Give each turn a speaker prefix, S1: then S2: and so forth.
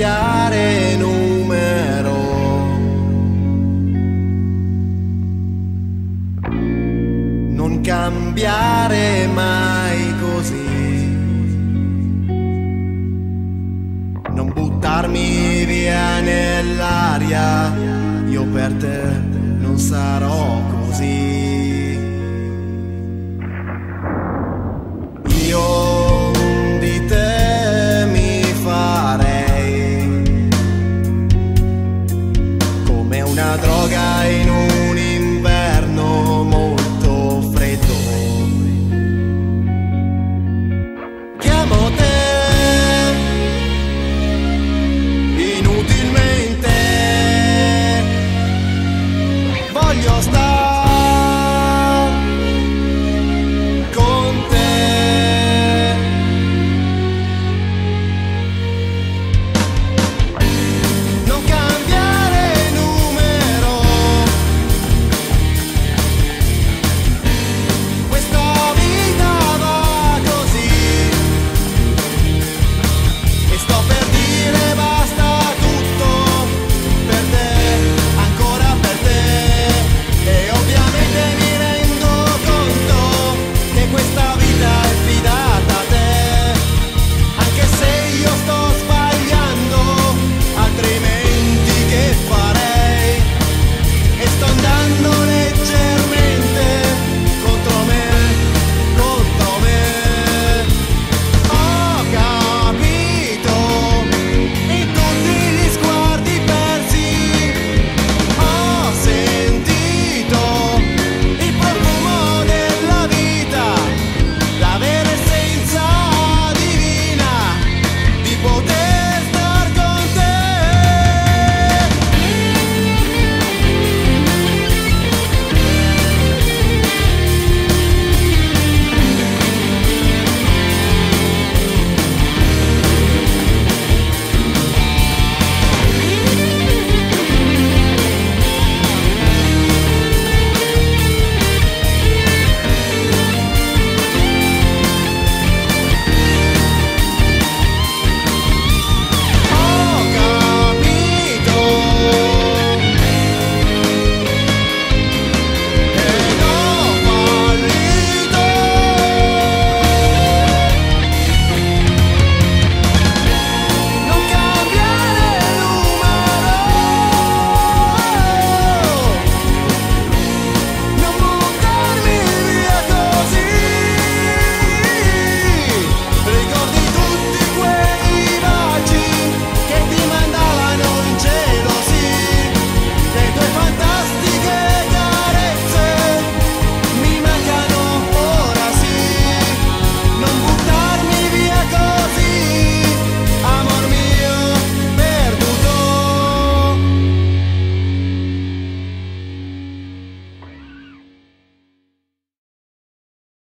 S1: cambiare numero. Non cambiare mai così. Non buttarmi via nell'aria, io per te non sarò così. una droga in